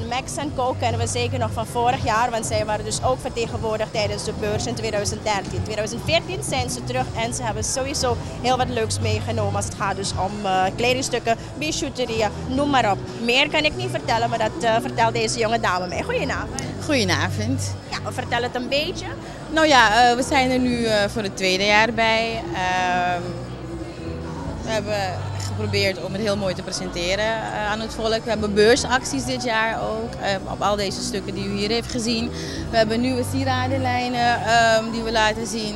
En Max Co kennen we zeker nog van vorig jaar, want zij waren dus ook vertegenwoordigd tijdens de beurs in 2013. 2014 zijn ze terug en ze hebben sowieso heel wat leuks meegenomen als het gaat dus om uh, kledingstukken, bijouterieën, noem maar op. Meer kan ik niet vertellen, maar dat uh, vertelt deze jonge dame mij. Goedenavond. Goedenavond. Ja, vertel het een beetje. Nou ja, uh, we zijn er nu voor het tweede jaar bij. Ehm, we hebben geprobeerd om het heel mooi te presenteren uh, aan het volk. We hebben beursacties dit jaar ook, uh, op al deze stukken die u hier heeft gezien. We hebben nieuwe sieradenlijnen um, die we laten zien.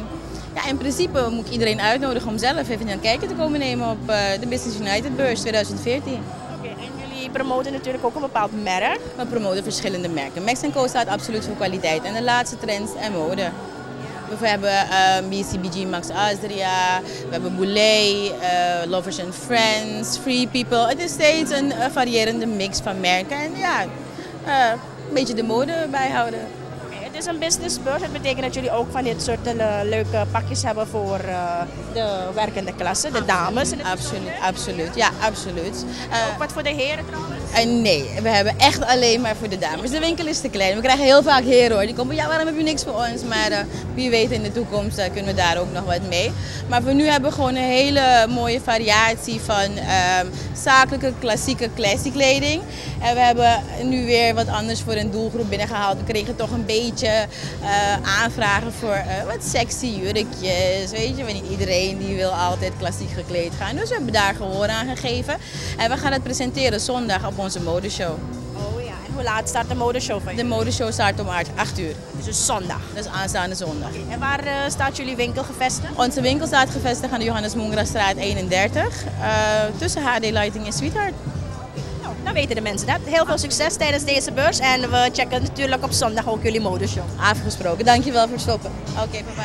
Ja, in principe moet ik iedereen uitnodigen om zelf even een kijkje te komen nemen op uh, de Business United beurs 2014. Oké, okay, en jullie promoten natuurlijk ook een bepaald merk? We promoten verschillende merken. Max Co staat absoluut voor kwaliteit en de laatste trends en mode. We hebben uh, BCBG Max Azria, we hebben Boulet, uh, Lovers and Friends, Free People. Het is steeds een uh, variërende mix van merken en ja, een beetje de mode bijhouden. Het is een businessbeurs. Dat betekent dat jullie ook van dit soort leuke pakjes hebben voor de werkende klasse, de dames. Absoluut, absoluut. Ja, absoluut. ook wat voor de heren trouwens? En nee, we hebben echt alleen maar voor de dames. De winkel is te klein. We krijgen heel vaak heren hoor. Die komen, ja waarom heb je niks voor ons? Maar wie weet in de toekomst kunnen we daar ook nog wat mee. Maar voor nu hebben we gewoon een hele mooie variatie van uh, zakelijke, klassieke, classic kleding. En we hebben nu weer wat anders voor een doelgroep binnengehaald. We kregen toch een beetje aanvragen voor wat sexy jurkjes. Weet je, maar niet iedereen die wil altijd klassiek gekleed gaan. Dus we hebben daar gehoor aan gegeven. En we gaan het presenteren zondag op onze modeshow. Oh ja, en hoe laat start de modeshow van je? De modeshow start om 8 uur. Dus zondag? Is aanstaande zondag. Okay. En waar uh, staat jullie winkel gevestigd? Onze winkel staat gevestigd aan de Johannes Moengrastraat 31, uh, tussen HD Lighting en Sweetheart. Nou, dan weten de mensen dat. Heel veel succes tijdens deze beurs en we checken natuurlijk op zondag ook jullie modeshow. Afgesproken, dankjewel voor het stoppen. Oké, okay, bye bye.